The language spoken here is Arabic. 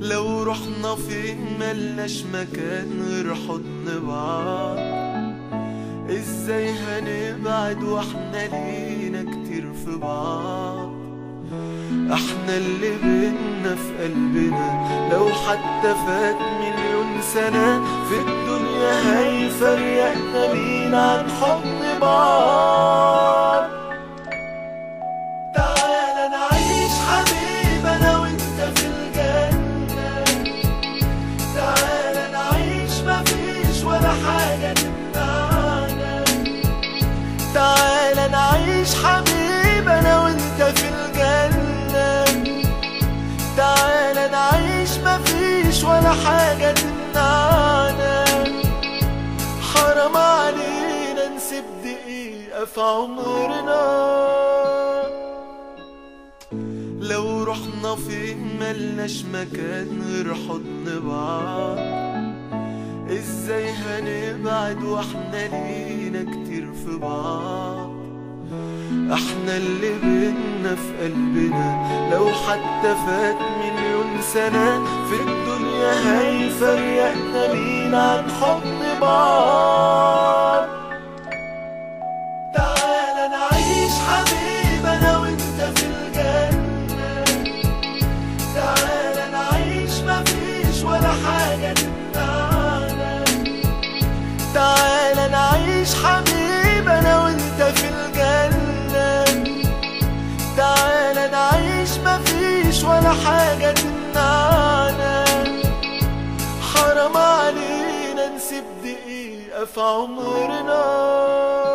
لو رحنا فين ملناش مكان غير حضن بعض. إزاي هنبعد وإحنا لينا كتير في بعض؟ إحنا اللي بينا في قلبنا. لو حتى فات مليون سنة في الدنيا هيفرقنا مين عن حضن بعض؟ ولا حاجة تمنعنا. حرام علينا نسيب دقيقة في عمرنا. لو رحنا فين ملناش مكان غير حضن بعض. إزاي هنبعد وإحنا لينا كتير في بعض؟ إحنا اللي بينا في قلبنا. لو حتى فات مليون سنة في الدنيا هيفرقنا مين عن حضن بعض تعالى نعيش حبيب أنا وانت في الجنة. تعالى نعيش مفيش ولا حاجة تمنعنا. تعالى نعيش حبيب حاجة تمنعنا حرام علينا نسيب دقيقة في عمرنا.